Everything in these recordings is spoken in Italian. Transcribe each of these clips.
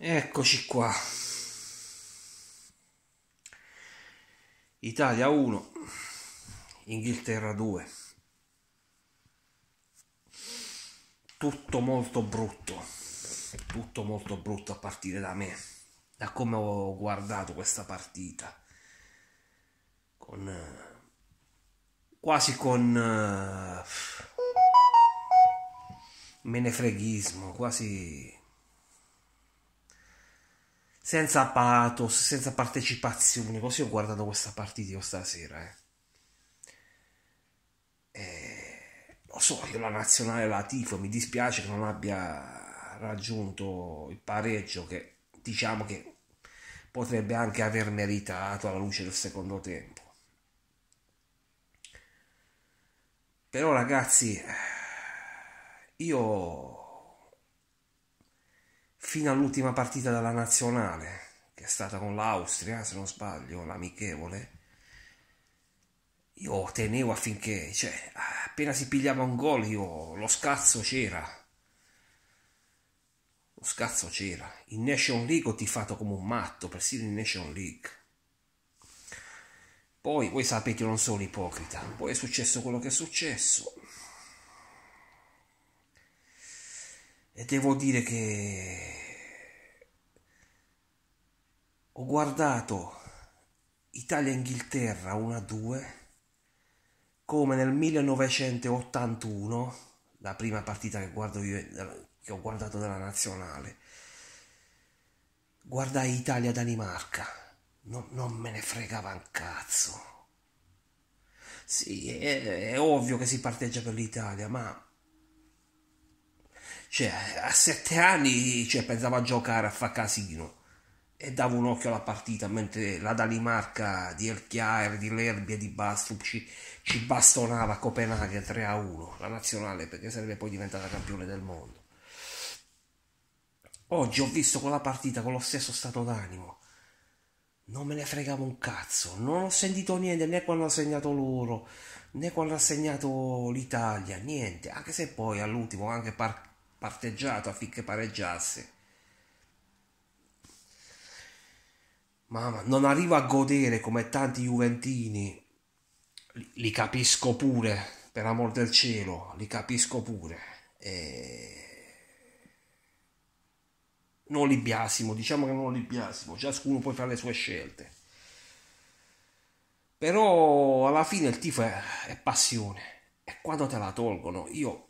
Eccoci qua. Italia 1, Inghilterra 2. Tutto molto brutto, tutto molto brutto a partire da me, da come ho guardato questa partita. Con quasi con uh, menefreghismo, quasi senza pathos, senza partecipazione. Così ho guardato questa partita io stasera. Eh. E, lo so, io la nazionale la tifo, mi dispiace che non abbia raggiunto il pareggio che diciamo che potrebbe anche aver meritato alla luce del secondo tempo. Però ragazzi, io fino all'ultima partita della nazionale, che è stata con l'Austria, se non sbaglio, l'amichevole, io tenevo affinché, cioè, appena si pigliava un gol, io, lo scazzo c'era. Lo scazzo c'era. In Nation League ho tifato come un matto, persino in Nation League. Poi, voi sapete, io non sono ipocrita. Poi è successo quello che è successo. E devo dire che ho guardato Italia-Inghilterra 1-2 come nel 1981, la prima partita che, guardo io, che ho guardato della nazionale, guardai Italia-Danimarca, non, non, me ne fregava un cazzo. Sì, è, è ovvio che si parteggia per l'Italia, ma cioè, a sette anni cioè, pensavo a giocare, a fare casino. E davo un occhio alla partita mentre la Danimarca di Elchiaer, di Lerby e di Bastrup ci, ci bastonava a Copenaghen 3 a 1 la nazionale perché sarebbe poi diventata campione del mondo. Oggi ho visto quella partita con lo stesso stato d'animo. Non me ne fregavo un cazzo non ho sentito niente né quando ha segnato loro né quando ha segnato l'Italia niente. Anche se poi all'ultimo anche par- parteggiato affinché pareggiasse Mamma, non arrivo a godere come tanti juventini. Li, li capisco pure, per amor del cielo, li capisco pure. E... Non li biasimo, diciamo che non li biasimo, ciascuno poi fa le sue scelte. Però alla fine il tifo è, è passione e quando te la tolgono, io,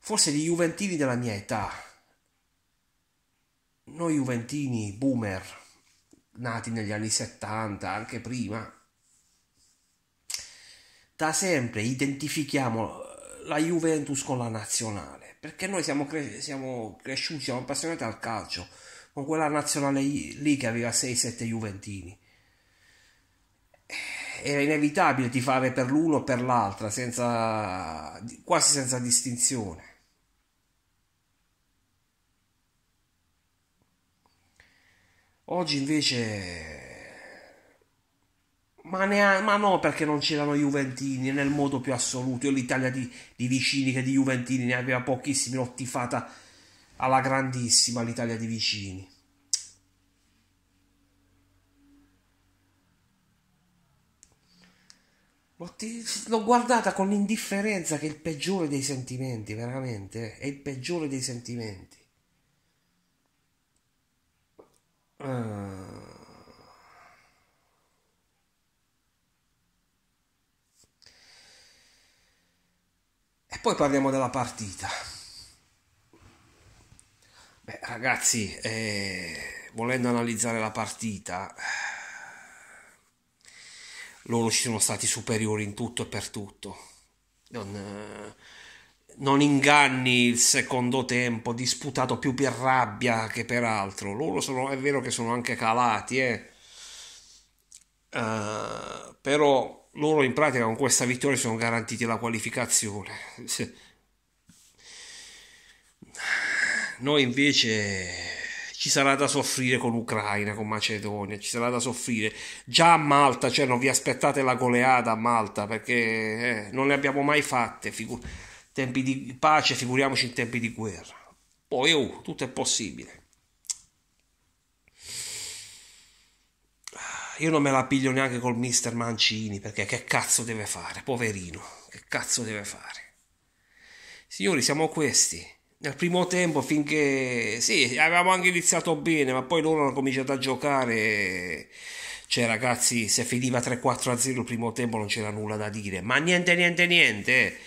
forse gli juventini della mia età, noi juventini boomer, nati negli anni 70, anche prima, da sempre identifichiamo la Juventus con la nazionale, perché noi siamo, cre- siamo cresciuti, siamo appassionati al calcio, con quella nazionale lì che aveva 6-7 Juventini. Era inevitabile di fare per l'uno o per l'altra, senza, quasi senza distinzione. Oggi invece... Ma, neanche, ma no, perché non c'erano Juventini nel modo più assoluto. Io l'Italia di, di vicini che di Juventini ne aveva pochissimi, l'ho tifata alla grandissima l'Italia di vicini. L'ho guardata con l'indifferenza che è il peggiore dei sentimenti, veramente. È il peggiore dei sentimenti. Uh. E poi parliamo della partita. Beh, ragazzi, eh, volendo analizzare la partita, loro ci sono stati superiori in tutto e per tutto. Non, eh, non inganni il secondo tempo, disputato più per rabbia che per altro. Loro sono, è vero che sono anche calati, eh. Uh, però loro in pratica con questa vittoria sono garantiti la qualificazione. Noi invece ci sarà da soffrire con Ucraina, con Macedonia, ci sarà da soffrire. Già a Malta, cioè non vi aspettate la goleata a Malta perché eh, non le abbiamo mai fatte. Figu- tempi di pace, figuriamoci in tempi di guerra. Poi, oh, tutto è possibile. Ah, io non me la piglio neanche col mister Mancini, perché che cazzo deve fare? Poverino, che cazzo deve fare? Signori, siamo questi. Nel primo tempo, finché... Sì, avevamo anche iniziato bene, ma poi loro hanno cominciato a giocare cioè ragazzi se finiva 3-4-0 il primo tempo non c'era nulla da dire ma niente niente niente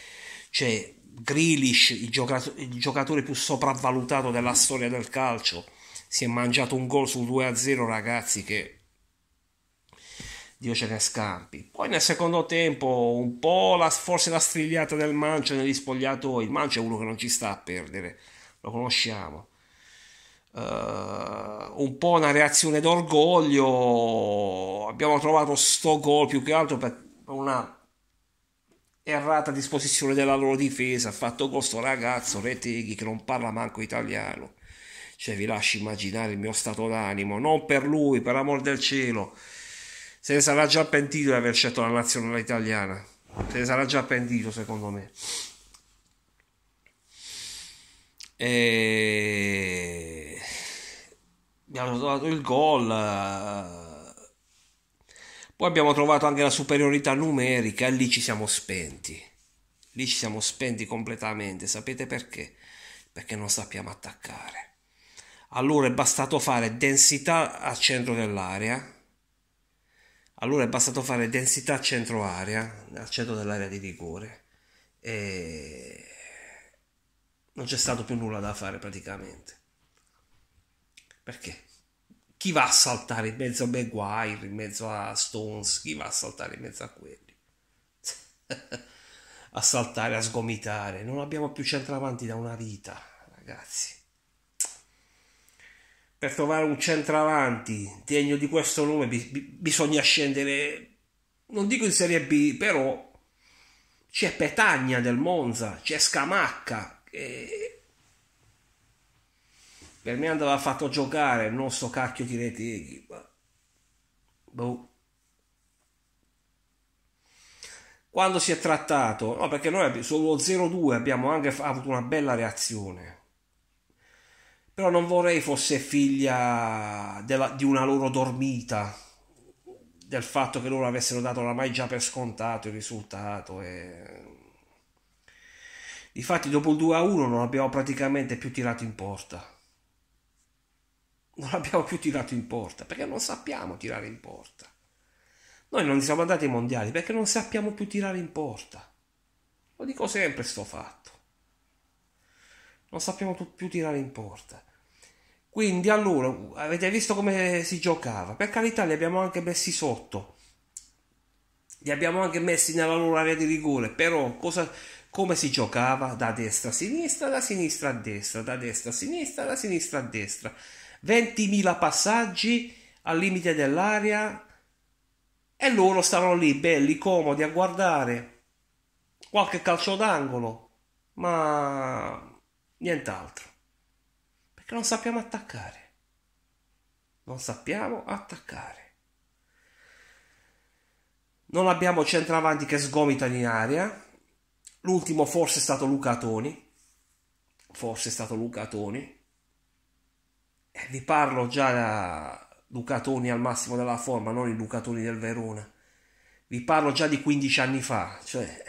cioè, Grealish, il giocatore, il giocatore più sopravvalutato della storia del calcio, si è mangiato un gol sul 2-0, ragazzi, che Dio ce ne scampi. Poi nel secondo tempo un po' la, forse la strigliata del Mancio negli spogliatoi. Il Mancio è uno che non ci sta a perdere, lo conosciamo. Uh, un po' una reazione d'orgoglio. Abbiamo trovato sto gol più che altro per una errata disposizione della loro difesa. Ha fatto gol sto ragazzo Reteghi che non parla manco italiano. Cioè, vi lascio immaginare il mio stato d'animo. Non per lui, per amor del cielo se ne sarà già pentito di aver scelto la nazionale italiana. Se ne sarà già pentito, secondo me. E... Abbiamo trovato il gol. Poi abbiamo trovato anche la superiorità numerica lì ci siamo spenti. Lì ci siamo spenti completamente. Sapete perché? Perché non sappiamo attaccare. Allora è bastato fare densità al centro dell'area allora è bastato fare densità centro-area, al centro dell'area di rigore, e non c'è stato più nulla da fare praticamente. Perché? Chi va a saltare in mezzo a Maguire, in mezzo a Stones? Chi va a saltare in mezzo a quelli? a saltare, a sgomitare. Non abbiamo più centravanti da una vita, ragazzi per trovare un centravanti degno di questo nome bisogna scendere, non dico in Serie B, però c'è Petagna del Monza, c'è Scamacca, che per me andava fatto giocare il nostro cacchio di Reteghi. Boh. Quando si è trattato, no, perché noi sullo 0-2 abbiamo anche avuto una bella reazione però non vorrei fosse figlia della, di una loro dormita, del fatto che loro avessero dato oramai già per scontato il risultato. E... Difatti dopo il 2 a 1 non abbiamo praticamente più tirato in porta. Non abbiamo più tirato in porta perché non sappiamo tirare in porta. Noi non siamo andati ai mondiali perché non sappiamo più tirare in porta. Lo dico sempre sto fatto non sappiamo più tirare in porta. Quindi allora, avete visto come si giocava? Per carità li abbiamo anche messi sotto, li abbiamo anche messi nella loro area di rigore, però cosa, come si giocava? Da destra a sinistra, da sinistra a destra, da destra a sinistra, da sinistra a destra. 20.000 passaggi al limite dell'area e loro stavano lì belli, comodi a guardare qualche calcio d'angolo, ma nient'altro. Perché non sappiamo attaccare. Non sappiamo attaccare. Non abbiamo centravanti che sgomitano in aria. L'ultimo forse è stato Luca Toni. Forse è stato Luca Toni. Vi parlo già da Luca Toni al massimo della forma, non i Luca Toni del Verona. Vi parlo già di 15 anni fa, cioè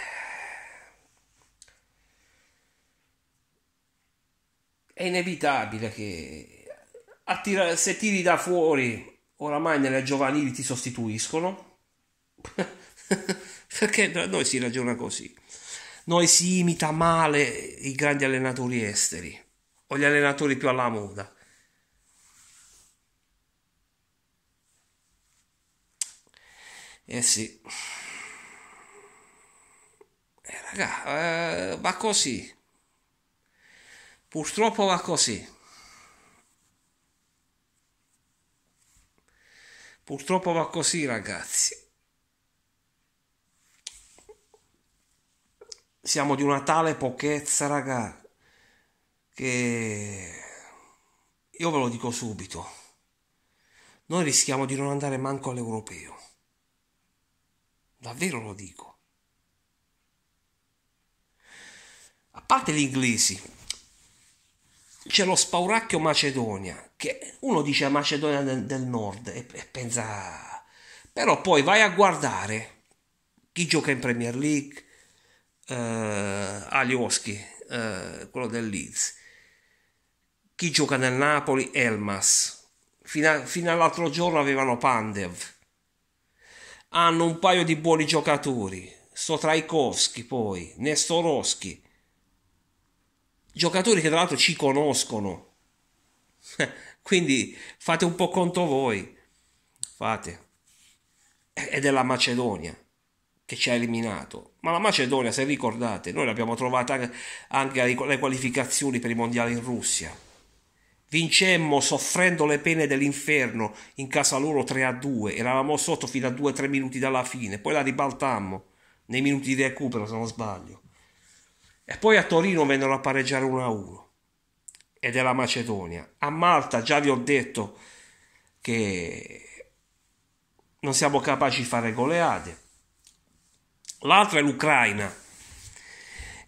è inevitabile che tira, se tiri da fuori, oramai nelle giovanili ti sostituiscono. Perché noi si ragiona così. Noi si imita male i grandi allenatori esteri o gli allenatori più alla moda. Eh sì. Eh, raga, eh, va così. Purtroppo va così. Purtroppo va così, ragazzi. Siamo di una tale pochezza, raga, che io ve lo dico subito. Noi rischiamo di non andare manco all'europeo. Davvero lo dico. A parte gli inglesi, c'è lo Spauracchio Macedonia, che uno dice Macedonia del, del Nord e, e pensa Però poi vai a guardare chi gioca in Premier League, eh, Alioski, eh, quello del Leeds, chi gioca nel Napoli, Elmas, fino, a, fino all'altro giorno avevano Pandev, hanno un paio di buoni giocatori, Sotraikowski poi, Nestorowski, giocatori che tra l'altro ci conoscono, quindi fate un po' conto voi, fate. È della Macedonia che ci ha eliminato. Ma la Macedonia, se ricordate, noi l'abbiamo trovata anche alle qualificazioni per i mondiali in Russia. Vincemmo soffrendo le pene dell'inferno in casa loro 3 a 2. Eravamo sotto fino a 2-3 minuti dalla fine. Poi la ribaltammo nei minuti di recupero, se non sbaglio. E poi a Torino vennero a pareggiare 1 a 1. Ed è la Macedonia. A Malta già vi ho detto che non siamo capaci di fare goleade. L'altra è l'Ucraina,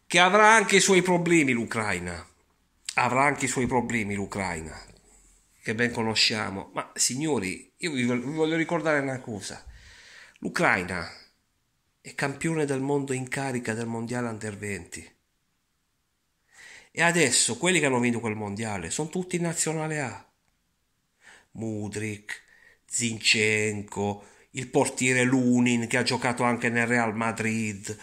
che avrà anche i suoi problemi l'Ucraina. Avrà anche i suoi problemi l'Ucraina, che ben conosciamo. Ma signori, io vi voglio ricordare una cosa. L'Ucraina è campione del mondo in carica del mondiale under 20. E adesso quelli che hanno vinto quel mondiale sono tutti in nazionale A. Mudrik, Zinchenko, il portiere Lunin che ha giocato anche nel Real Madrid.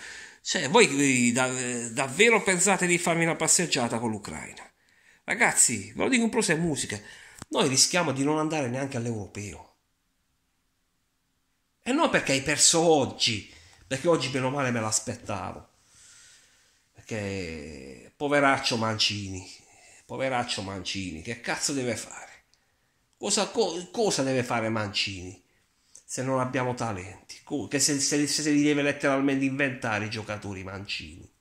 Cioè, voi da, davvero pensate di farmi una passeggiata con l'Ucraina? Ragazzi, ve lo dico in prosa e musica, noi rischiamo di non andare neanche all'europeo. E non perché hai perso oggi, perché oggi bene o male me l'aspettavo. Perché poveraccio Mancini, poveraccio Mancini, che cazzo deve fare? Cosa, co- cosa deve fare Mancini se non abbiamo talenti? Che se, se, se li deve letteralmente inventare i giocatori Mancini.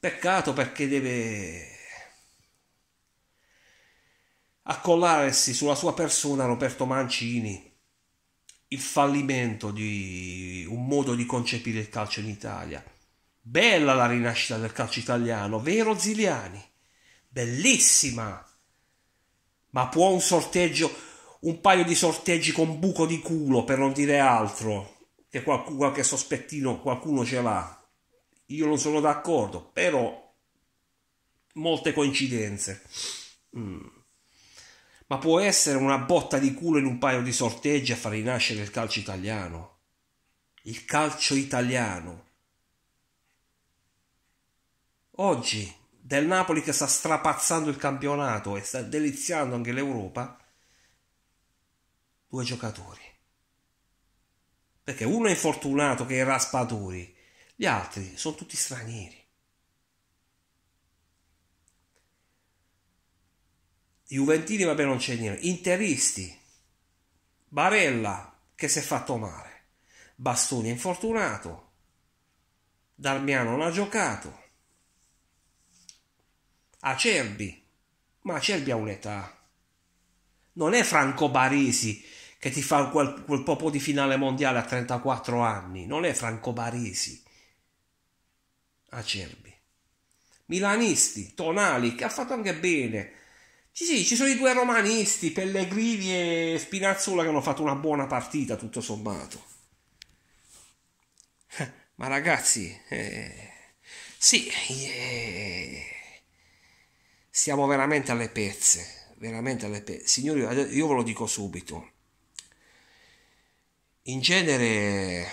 Peccato perché deve accollarsi sulla sua persona Roberto Mancini il fallimento di un modo di concepire il calcio in Italia Bella la rinascita del calcio italiano, vero Ziliani? Bellissima! Ma può un sorteggio, un paio di sorteggi con buco di culo, per non dire altro, che qualcuno, qualche sospettino qualcuno ce l'ha? Io non sono d'accordo, però molte coincidenze. Mm. Ma può essere una botta di culo in un paio di sorteggi a far rinascere il calcio italiano? Il calcio italiano Oggi del Napoli che sta strapazzando il campionato e sta deliziando anche l'Europa, due giocatori. Perché uno è infortunato che è Raspadori, gli altri sono tutti stranieri. Juventini vabbè non c'è niente, interisti, Barella che si è fatto male, Bastoni è infortunato, Darmiano non ha giocato, Acerbi, ma Acerbi ha un'età. Non è Franco Baresi che ti fa quel, quel popo di finale mondiale a 34 anni, non è Franco Baresi. Acerbi. Milanisti, Tonali, che ha fatto anche bene. Sì, sì, ci sono i due romanisti, Pellegrini e Spinazzola che hanno fatto una buona partita, tutto sommato. Ma ragazzi, eh, sì, eh, siamo veramente alle pezze, veramente alle pezze. Signori, io ve lo dico subito. In genere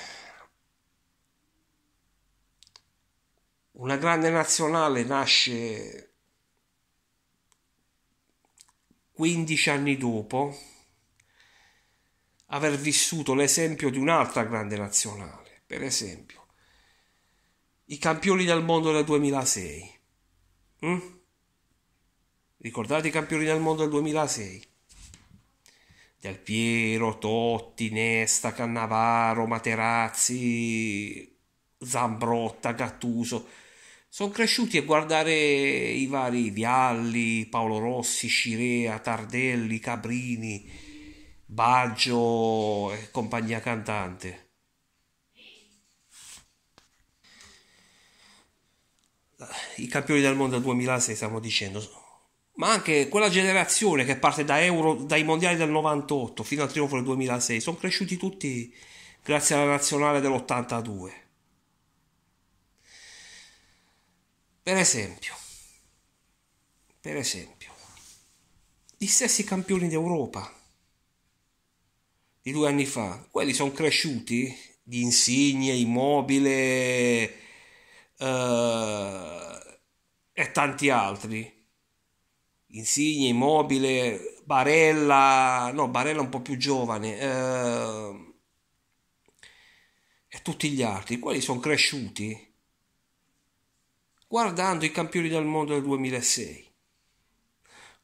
una grande nazionale nasce 15 anni dopo aver vissuto l'esempio di un'altra grande nazionale, per esempio i campioni del mondo del 2006. Mm? Ricordate i campioni del mondo del 2006? Del Piero, Totti, Nesta, Cannavaro, Materazzi, Zambrotta, Gattuso. Sono cresciuti a guardare i vari Vialli, Paolo Rossi, Scirea, Tardelli, Cabrini, Baggio e compagnia cantante. I campioni del mondo del 2006 stiamo dicendo ma anche quella generazione che parte da Euro, dai mondiali del 98 fino al trionfo del 2006, sono cresciuti tutti grazie alla nazionale dell'82. Per esempio, per esempio, gli stessi campioni d'Europa di due anni fa, quelli sono cresciuti di Insigne, Immobile eh, e tanti altri. Insigne, Immobile, Barella, no, Barella un po' più giovane, eh, e tutti gli altri, quelli sono cresciuti guardando i campioni del mondo del 2006.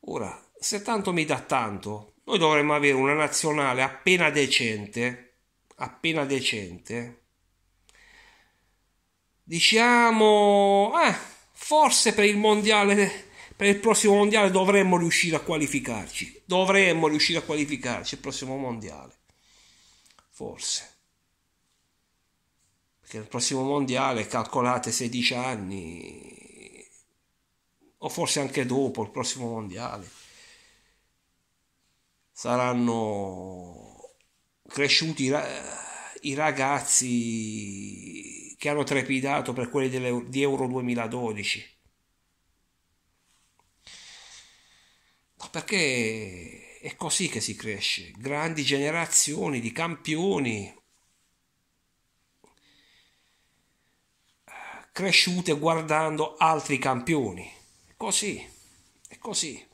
Ora, se tanto mi dà tanto, noi dovremmo avere una nazionale appena decente, appena decente, diciamo, eh, forse per il mondiale per il prossimo mondiale dovremmo riuscire a qualificarci. Dovremmo riuscire a qualificarci il prossimo mondiale. Forse. Perché il prossimo mondiale calcolate 16 anni o forse anche dopo il prossimo mondiale saranno cresciuti i ragazzi che hanno trepidato per quelli di Euro 2012 perché è così che si cresce, grandi generazioni di campioni cresciute guardando altri campioni. Così, è così.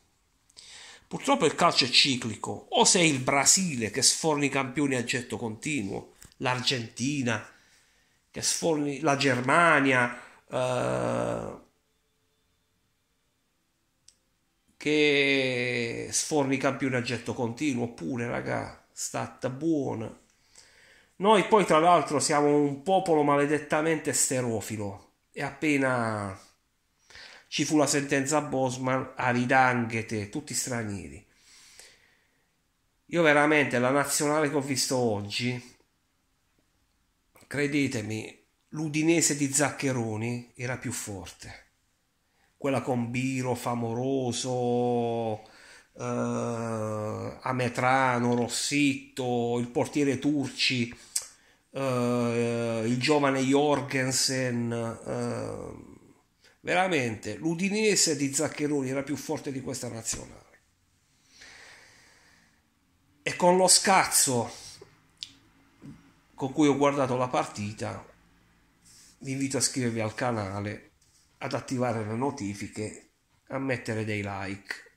Purtroppo il calcio è ciclico, o sei il Brasile che sforni campioni a getto continuo, l'Argentina che sforni la Germania, eh, che sforni campioni a getto continuo, oppure raga, stata buona. Noi poi tra l'altro siamo un popolo maledettamente sterofilo e appena ci fu la sentenza Bosman, Aridanghete, tutti stranieri. Io veramente la nazionale che ho visto oggi, credetemi, l'Udinese di Zaccheroni era più forte quella con Biro, Famoroso, eh, Ametrano, Rossitto, il portiere Turci, eh, il giovane Jorgensen. Eh, veramente, l'Udinese di Zaccheroni era più forte di questa nazionale. E con lo scazzo con cui ho guardato la partita, vi invito a iscrivervi al canale ad attivare le notifiche, a mettere dei like